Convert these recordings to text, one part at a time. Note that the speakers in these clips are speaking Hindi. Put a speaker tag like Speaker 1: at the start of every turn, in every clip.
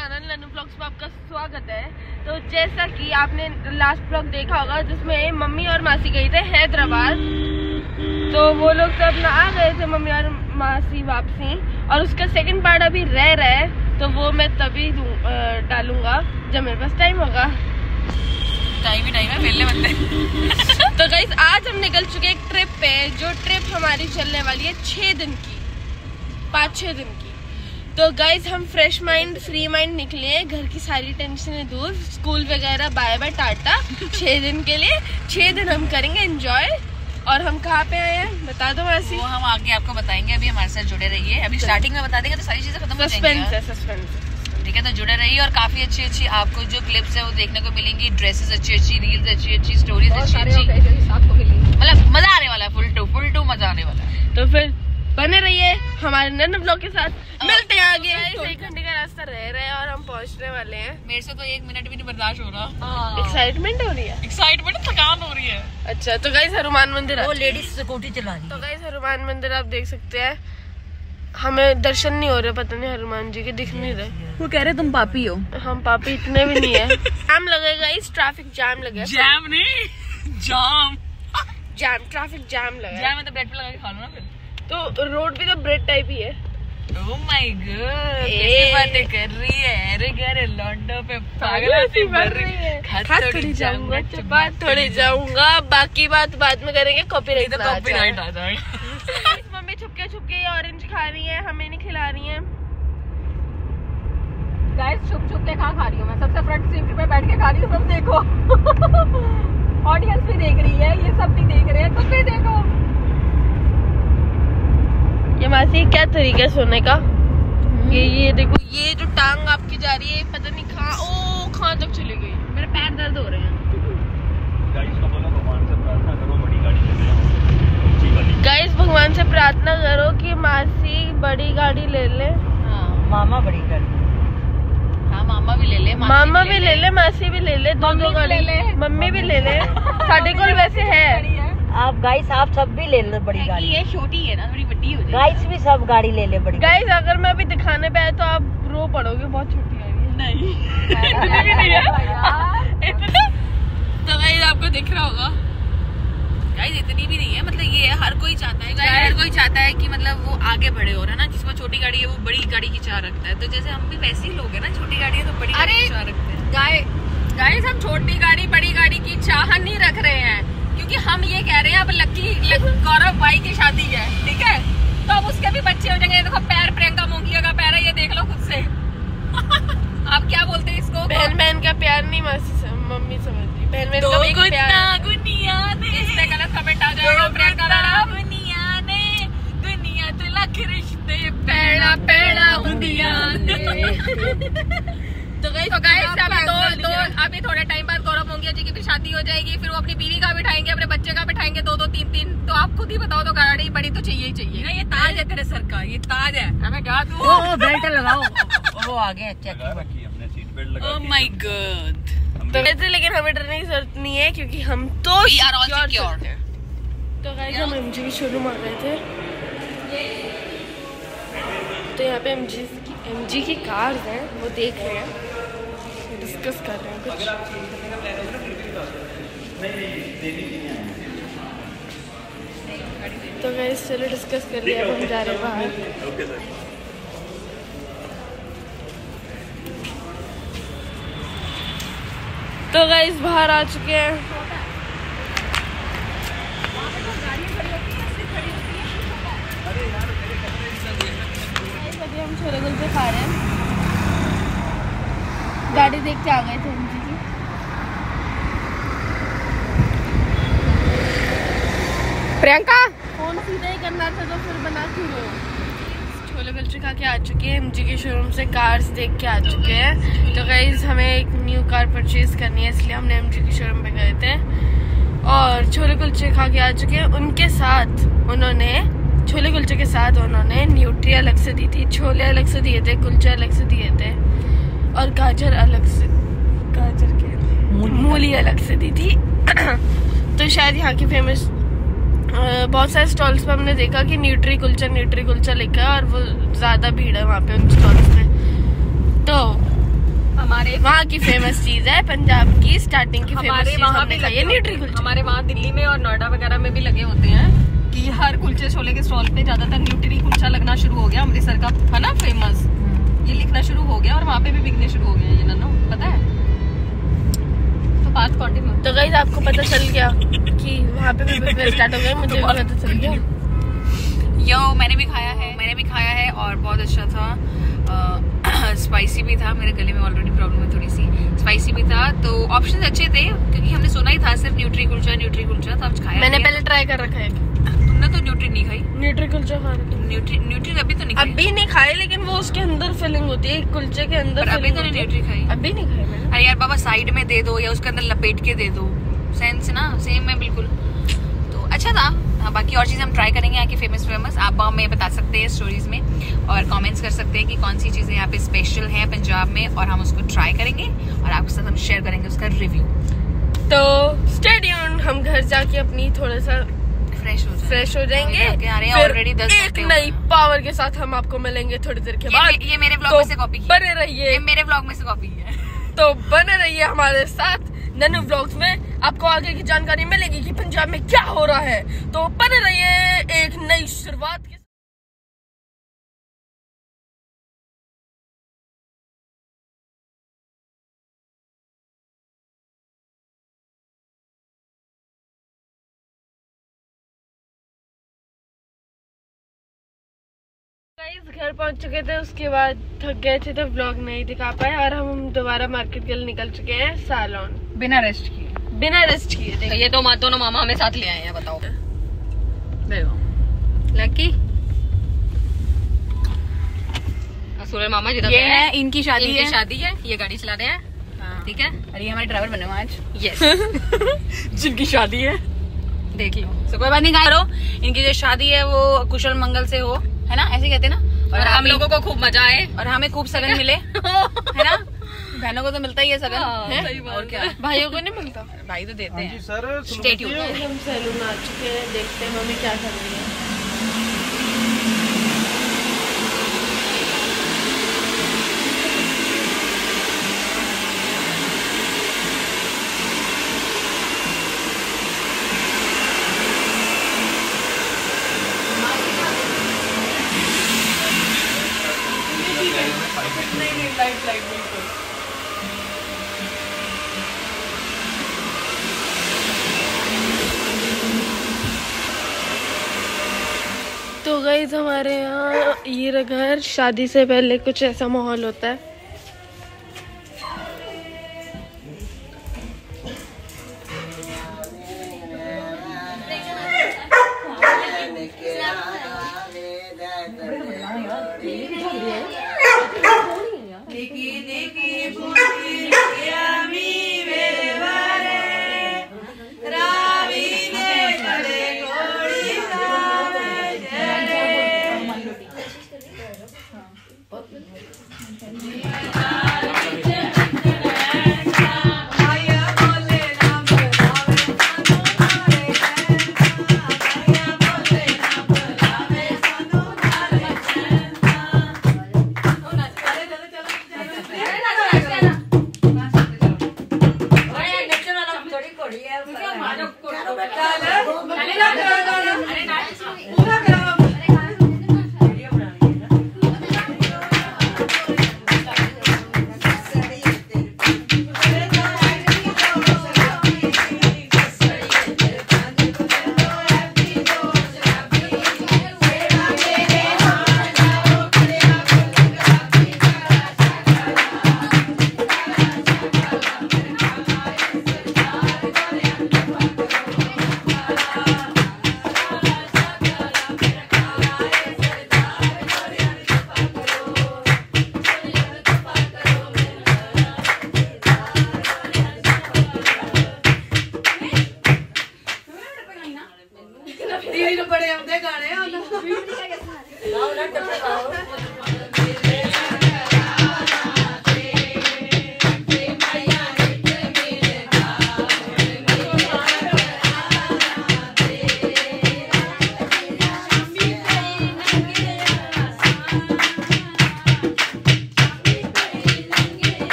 Speaker 1: चैनल ननू ब्लॉग्स में आपका स्वागत है। तो जैसा कि आपने लास्ट ब्लॉग देखा होगा जिसमें मम्मी और मासी गई थे हैदराबाद। तो वो लोग तो अपना आ गए थे मम्मी और मासी वापसी और उसका सेकंड पार्ट अभी रह रहा है तो वो मैं तभी डालूँगा जब मेरे पास टाइम होगा।
Speaker 2: टाइम ही टाइम है वेले बंदे।
Speaker 1: तो गाइज़ आज हम निकल चुके एक ट्रिप पे जो ट्रिप हमारी चलने वाली है छह दिन की। पाँच छह दिन की। तो गाइज़ हम फ्रेश माइंड फ्री माइंड निकले हैं। घर की सारी टेंशनें दूर। स्कूल वगैरह बाय बाय टाटा छह दिन के लिए छह दिन हम करेंगे एंजॉय और हम कहाँ पे आए हैं? बता दो वैसे
Speaker 2: वो हम आगे आपको बताएँगे। अभी हमारे साथ जुड़े रहिए। अभी स्टार्टिंग में बता देंगे तो सारी चीज़ें खत्म हो
Speaker 1: सस्पेंस है सस्पेंस
Speaker 2: ठीक है तो जुड़े रहिए और काफ़ी अच्छी अच्छी आपको जो क्लिप्स है वो देखने को मिलेंगी। ड्रेसेस अच्छी अच्छी रील्स अच्छी अच्छी स्टोरीज अच्छी अच्छी। मतलब मज़ा आने वाला है फुल टू फुल टू मज़ा आने वाला है।
Speaker 1: तो फिर बने रहिए हमारे नन्ना ब्लॉग के साथ। मिलते हैं आगे। एक घंटे का रास्ता रह रहे हैं और हम पहुँचने वाले हैं।
Speaker 2: मेरे से तो एक मिनट भी नहीं बर्दाश्त हो रहा।
Speaker 1: एक्साइटमेंट हो रही है?
Speaker 2: एक्साइटमेंट थकान हो रही है।
Speaker 1: अच्छा तो गाइस हनुमान मंदिर
Speaker 2: वो लेडीज़ स्कूटी चला रही
Speaker 1: तो गाइस हनुमान मंदिर आप देख सकते हैं। हमें दर्शन नहीं हो रहे पता नहीं हनुमान जी के दिख नहीं रहे।
Speaker 2: वो कह रहे तुम पापी हो।
Speaker 1: हम पापी इतने भी नहीं है। जाम लगेगा इस ट्रैफ़िक जाम लगेगा
Speaker 2: जैम नहीं जाम
Speaker 1: जाम ट्रैफ़िक जाम लगेगा
Speaker 2: जैम में तो ब्रेड पे लगा के खा लो ना फिर।
Speaker 1: तो रोड भी तो ब्रेड टाइप ही है।
Speaker 2: Oh my god, कैसी बातें कर रही है? अरे अरे लॉन्डो पे पागल ऐसी भर रही है।
Speaker 1: खास थोड़ी जाऊँगा बात थोड़ी जाऊँगा। बाकी बात बाद में करेंगे कॉपीराइट
Speaker 2: तो कॉपीराइट आ जाएगा
Speaker 1: मम्मी छुपके छुपके ऑरेंज खा रही है हमें नहीं खिला रही है।
Speaker 3: गाइस छुप छुप के खा खा रही हूँ मैं। सबसे फ्रंट सीट पे बैठ के खा रही हूँ सब देखो। ऑडियंस भी देख रही है ये सब भी देख रहे हैं तुम भी देखो।
Speaker 1: ये मासी क्या तरीका है सोने का? ये ये देखो ये जो टांग आपकी जा रही है पता नहीं कहाँ ओ कहाँ तक चली गई? मेरे पैर दर्द हो रहे हैं।
Speaker 4: गाइस भगवान से प्रार्थना करो बड़ी गाड़ी ले ले ऊँची वाली
Speaker 1: गाइस भगवान से प्रार्थना करो कि मासी बड़ी गाड़ी ले ले।
Speaker 2: मामा बड़ी कर हाँ मामा भी ले ले मासी
Speaker 1: मामा भी ले। ले मासी भी ले ले दो दो गाड़ी। मम्मी भी ले ले। साढ़े कोल वैसे है।
Speaker 5: आप गाइस आप सब भी ले लो बड़ी गाड़ी।
Speaker 2: ये छोटी है ना थोड़ी बड़ी हो
Speaker 5: गाइस भी सब गाड़ी ले ले बड़ी
Speaker 1: गाइस अगर मैं अभी दिखाने पे आए तो आप रो पड़ोगे बहुत छोटी गाड़ी है।
Speaker 2: नहीं। इतनी? भी नहीं इतना
Speaker 1: तो गाइस आपको दिख रहा होगा।
Speaker 2: गाइस इतनी भी नहीं है मतलब ये है हर कोई चाहता है हर कोई चाहता है कि मतलब वो आगे बढ़े और है ना जिसमें छोटी गाड़ी है वो बड़ी गाड़ी की चाह रखता है। तो जैसे हम भी वैसे ही लोग हैं ना छोटी गाड़ी है तो बड़ी गाड़ी की चाह रखते हैं।
Speaker 3: गाय गाइस हम छोटी गाड़ी बड़ी गाड़ी की चाह नहीं रख रहे हैं। क्योंकि हम ये कह रहे हैं अब लक्की लक- गौरव भाई की शादी है ठीक है? तो अब उसके भी बच्चे हो जाएँगे। देखो पैर प्रियंका मोंगिया का पैर है ये देख लो खुद से। आप क्या बोलते हैं इसको?
Speaker 1: बहन बहन का प्यार नहीं मासी सम, मम्मी समझती। बहन बहन का भी प्यार।
Speaker 2: गुनिया ने।
Speaker 3: इसमें गलत कमेंट आ जाएगा प्रियंका मैडम।
Speaker 2: गुनिया ने। दुनिया तो लख रिश्ते
Speaker 3: पेड़ा पेड़ा हुंदिया
Speaker 1: तो गाइस
Speaker 3: तो गाइस अभी दो दो अभी थोड़े टाइम बाद गौरव मोंगिया जी की शादी हो जाएगी फिर वो अपनी बीवी का बिठाएँगे अपने बच्चे का बिठाएँगे दो दो तीन तीन। तो आप खुद ही बताओ तो गाड़ी बड़ी तो चाहिए ही चाहिए।
Speaker 2: ना ये ताज है तेरे सर का ये ताज है।
Speaker 3: हमें क्या तू।
Speaker 5: बेल्ट लगाओ। वो आगे
Speaker 4: के।
Speaker 2: माय गॉड
Speaker 1: तो लेकिन हमें डरने की ज़रूरत नहीं है क्योंकि हम तो हैं। तो गाइस हम एमजी की शोरूम आ गए थे। तो यहाँ पे एमजी की एमजी की कार्स हैं वो देख रहे हैं। डिस्कस कर रहे हैं कुछ। तो गाइस चलो डिस्कस कर लिया हम जा रहे हैं बाहर। तो गाइस बाहर आ चुके हैं। हम छोले कुलचे खा रहे हैं। गाड़ी देख के आ गए थे एमजी की
Speaker 3: प्रियंका?
Speaker 1: फ़ोन सीधा ही करना था तो फिर बना क्यों छोले कुलचे खा के आ चुके हैं एमजी के शोरूम से कार्स देख के आ चुके हैं। तो गाइज़ हमें एक न्यू कार परचेज करनी है इसलिए हमने एमजी के शोरूम पे गए थे। और छोले कुलचे खा के आ चुके हैं। उनके साथ उन्होंने छोले कुलचे के साथ उन्होंने न्यूट्री अलग से दी थी छोले अलग से दिए थे कुलचे अलग से दिए थे और गाजर अलग से गाजर के मूली अलग से दी थी। तो शायद यहाँ की फ़ेमस बहुत सारे स्टॉल्स पे हमने देखा कि न्यूट्री कुलचा न्यूट्री कुलचा लिखा है और वो ज़्यादा भीड़ है वहाँ पे उन स्टॉल्स पे तो हमारे वहाँ की फ़ेमस चीज़ है पंजाब की स्टार्टिंग की फ़ेमस
Speaker 3: हमारे
Speaker 1: चीज़
Speaker 3: वहाँ
Speaker 1: हमने
Speaker 3: भी लगे
Speaker 1: न्यूट्री। कुलचा
Speaker 3: हमारे वहाँ दिल्ली में और नोएडा वगैरह में भी लगे होते हैं कि हर कुलचे छोले के स्टॉल पे ज़्यादातर न्यूट्री कुलचा लगना शुरू हो गया। अमृतसर का है ना फ़ेमस ये लिखना शुरू हो गया और वहाँ पे भी बिकने शुरू हो गए ये ना? पता है? बात कंटिन्यू
Speaker 1: तो गई आपको पता चल गया कि वहाँ पे भी स्टार्ट हो गया मुझे भी पता चल गया।
Speaker 2: यो मैंने भी खाया है मैंने भी खाया है और बहुत अच्छा था। स्पाइसी भी था मेरे गले में ऑलरेडी प्रॉब्लम है थोड़ी सी स्पाइसी भी था तो ऑप्शंस अच्छे थे क्योंकि हमने सुना ही था सिर्फ़ न्यूट्री कुल्चा न्यूट्री कुल्चा तो अब खाया
Speaker 1: मैंने पहले ट्राई कर रखा है।
Speaker 2: तुमने तो न्यूट्री नहीं खाई।
Speaker 1: न्यूट्री कुलचा खा रखा है।
Speaker 2: न्यूट्री न्यूट्री अभी तो नहीं खाई।
Speaker 1: अभी नहीं खाए लेकिन वो उसके अंदर फिलिंग होती है कुलचे के अंदर
Speaker 2: अभी तो नहीं न्यूट्री खाई।
Speaker 1: अभी नहीं खाई मैंने।
Speaker 2: अरे यार बाबा साइड में दे दो या उसके अंदर लपेट के दे दो। सेंस ना? सेम है बिल्कुल। तो अच्छा था। हाँ, बाकी और चीज़ हम ट्राई करेंगे यहाँ की फ़ेमस फ़ेमस आप हमें बता सकते हैं स्टोरीज में और कमेंट्स कर सकते हैं कि कौन सी चीज़ें यहाँ पे स्पेशल है पंजाब में और हम उसको ट्राई करेंगे और आपके साथ हम शेयर करेंगे उसका रिव्यू
Speaker 1: तो स्टेडियम हम घर जाके अपनी थोड़ा सा
Speaker 2: फ्रेश हो
Speaker 1: फ्रेश हो जाएँगे।
Speaker 2: ऑलरेडी दस
Speaker 1: एक नई पावर के साथ हम आपको मिलेंगे थोड़ी देर के बाद।
Speaker 2: ये मेरे ब्लॉग
Speaker 1: तो
Speaker 2: में से कॉपी
Speaker 1: बने रहिए।
Speaker 2: मेरे ब्लॉग में से कॉपी है
Speaker 1: तो बने रहिए हमारे साथ ननू ब्लॉग्स में। आपको आगे की जानकारी मिलेगी कि पंजाब में क्या हो रहा है। तो बने रहिए एक नई शुरुआत के घर पहुँच चुके थे उसके बाद थक गए थे तो व्लॉग नहीं दिखा पाए और हम दोबारा मार्केट के लिए निकल चुके हैं सालोन
Speaker 2: बिना रेस्ट किए।
Speaker 1: बिना रेस्ट किए
Speaker 3: तो
Speaker 1: देखिए
Speaker 3: ये तो मा- दोनों मामा हमें साथ ले आए हैं बताओ।
Speaker 2: लकी
Speaker 3: सूर्य मामा जिधर
Speaker 2: ये
Speaker 3: है
Speaker 2: इनकी शादी
Speaker 3: इनकी
Speaker 2: है।
Speaker 3: शादी है ये गाड़ी चला रहे हैं ठीक है?
Speaker 2: और ये हमारे ड्राइवर बने हुए आज।
Speaker 3: यस
Speaker 1: जिनकी शादी है।
Speaker 3: देख लो।
Speaker 2: तो कोई बात नहीं करो। इनकी जो शादी है वो कुशल मंगल से हो है ना? ऐसे कहते हैं ना?
Speaker 3: और हम लोगो को खूब मज़ा आए।
Speaker 2: और हमें खूब सगन मिले। है ना? बहनों को तो मिलता ही है सगन।
Speaker 3: हाँ,
Speaker 2: है? और क्या?
Speaker 1: भाइयों को नहीं मिलता?
Speaker 2: भाई तो देते हैं
Speaker 4: सर
Speaker 1: स्टेट हम सैलून आ चुके हैं देखते हैं मम्मी क्या कर रही है। तो गई हमारे यहाँ ये घर। शादी से पहले कुछ ऐसा माहौल होता है?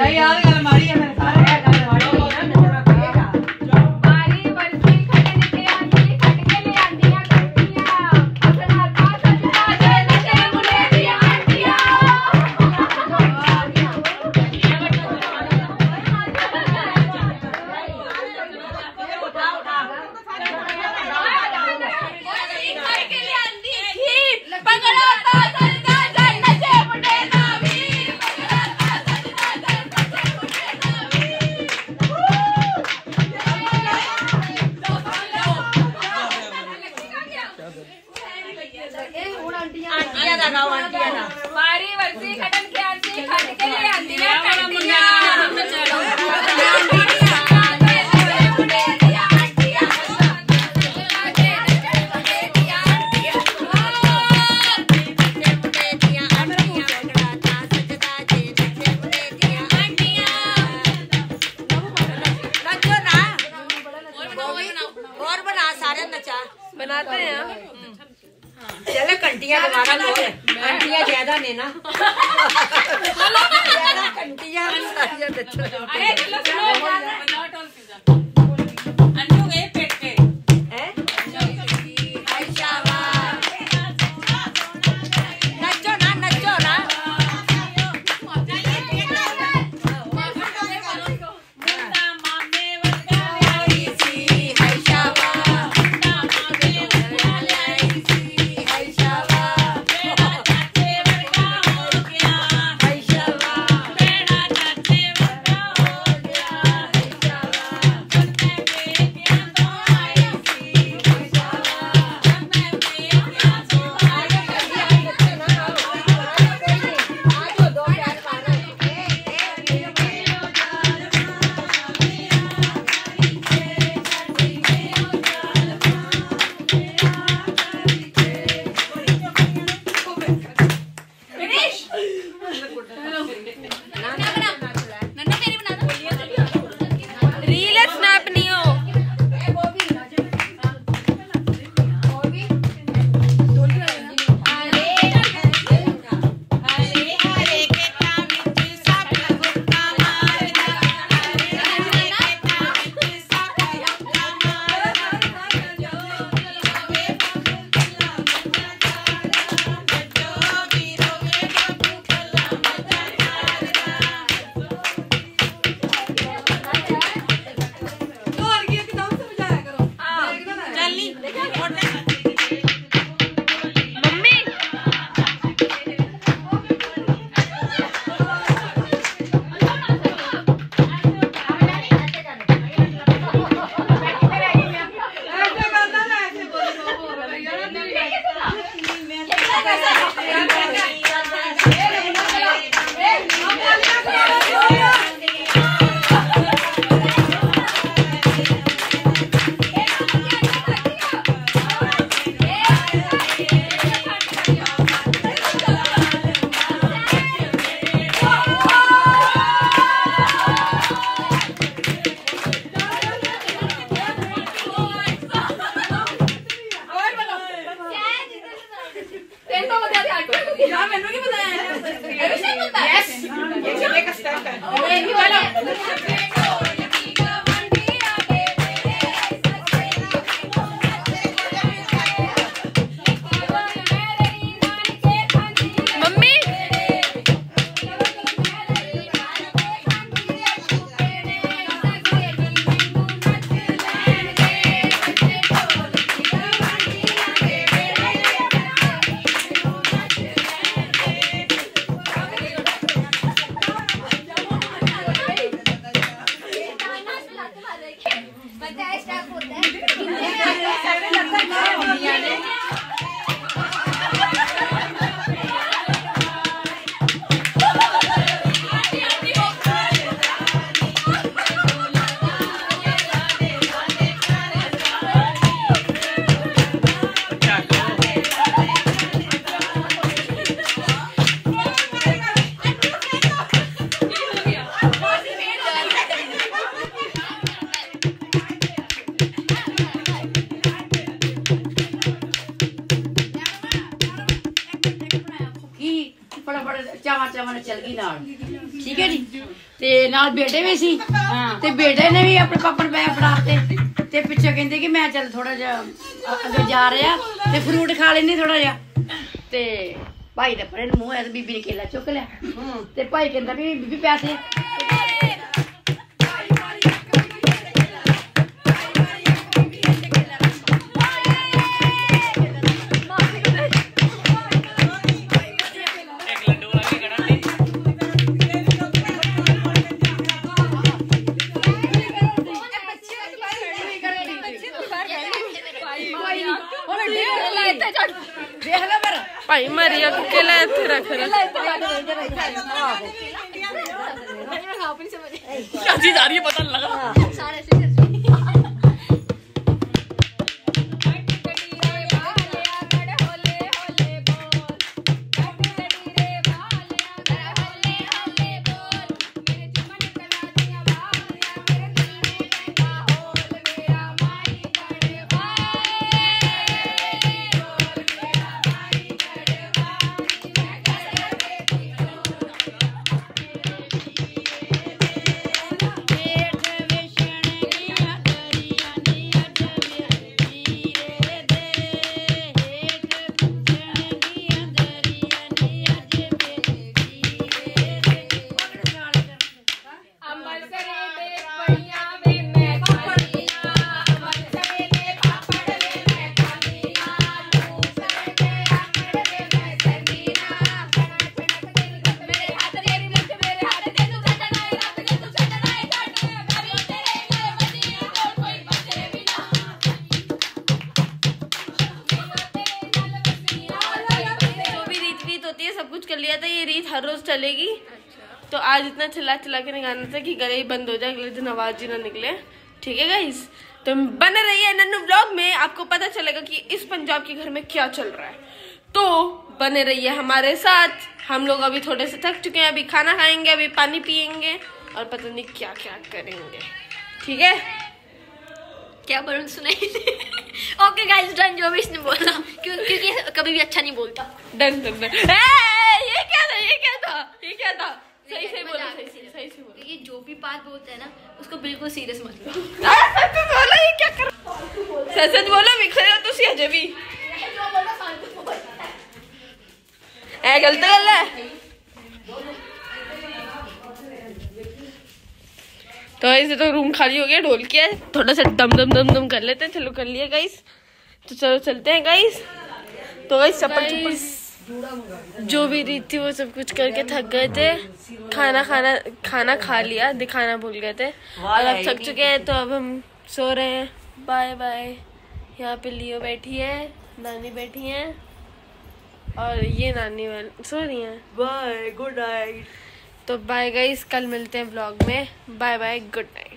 Speaker 3: 我有 और बना सारे नचा।
Speaker 1: बनाते हैं।
Speaker 5: हाँ।
Speaker 1: चलो कंटिया बनाना कंटिया ज़्यादा लेना
Speaker 5: कंटिया 你完了。ਨਾਲ ਬੇਟੇ ਵੀ ਸੀ। ਤੇ ਬੇਟੇ ਨੇ ਵੀ ਆਪਣੇ ਪਾਪਾ ਨੂੰ ਪੈਸੇ ਫੜਾਤੇ। ਤੇ ਪਿੱਛੇ ਕਹਿੰਦੇ ਕਿ ਮੈਂ ਚੱਲ ਥੋੜਾ ਜਿਹਾ ਅੱਗੇ ਜਾ ਰਿਹਾ। ਤੇ ਫਰੂਟ ਖਾ ਲੈਨੇ ਥੋੜਾ ਜਿਹਾ। ਤੇ ਭਾਈ ਦੇ ਪਰੇ ਮੂੰਹ ਐ ਤੇ ਬੀਬੀ ਨੇ ਕੇਲਾ ਚੁੱਕ ਲਿਆ। ਤੇ ਭਾਈ ਕਹਿੰਦਾ ਵੀ ਬੀਬੀ ਪੈਸੇ।
Speaker 1: केला थोड़ा खरा जा रही है पता लगा आज इतना चिल्ला चिल्ला के निकालना था कि गले ही बंद हो जाए अगले दिन आवाज़ ही ना निकले। ठीक है गाइस तो बने रहिए नन्नू ब्लॉग में। आपको पता चलेगा कि इस पंजाब के घर में क्या चल रहा है। तो बने रहिए हमारे साथ। हम लोग अभी थोड़े से थक चुके हैं अभी खाना खाएँगे अभी पानी पियेंगे और पता नहीं क्या क्या करेंगे। ठीक है?
Speaker 6: क्या बोलूँ सुनाई ओके गाइस डन जो भी इसने बोला। क्यों क्योंकि कभी भी अच्छा नहीं बोलता।
Speaker 1: डन डन डन ए, ये क्या था ये क्या था ये क्या था? सही सही बोलो सही सही सही से बोलो।
Speaker 6: क्योंकि जो भी बात बोलते हैं ना उसको बिल्कुल सीरियस मत लो
Speaker 1: सच सच बोलो ये क्या कर सच सच बोलो हो तुसी ए गलत गल है। तो इसे तो रूम खाली हो गया ढोल किया है। थोड़ा सा दम दम दम दम कर लेते हैं चलो कर लिया गाइस तो चलो चलते हैं गाइस तो गाइस चप्पल चप्पल जो भी रीत थी वो सब कुछ करके थक गए थे खाना खाना खाना खा लिया दिखाना भूल गए थे। और अब थक चुके हैं तो अब हम सो रहे हैं। Bye bye. यहाँ पे लियो बैठी है नानी बैठी है और ये नानी वाली सो रही हैं।
Speaker 5: Bye good night.
Speaker 1: तो बाय गाइस कल मिलते हैं ब्लॉग में। Bye bye good night.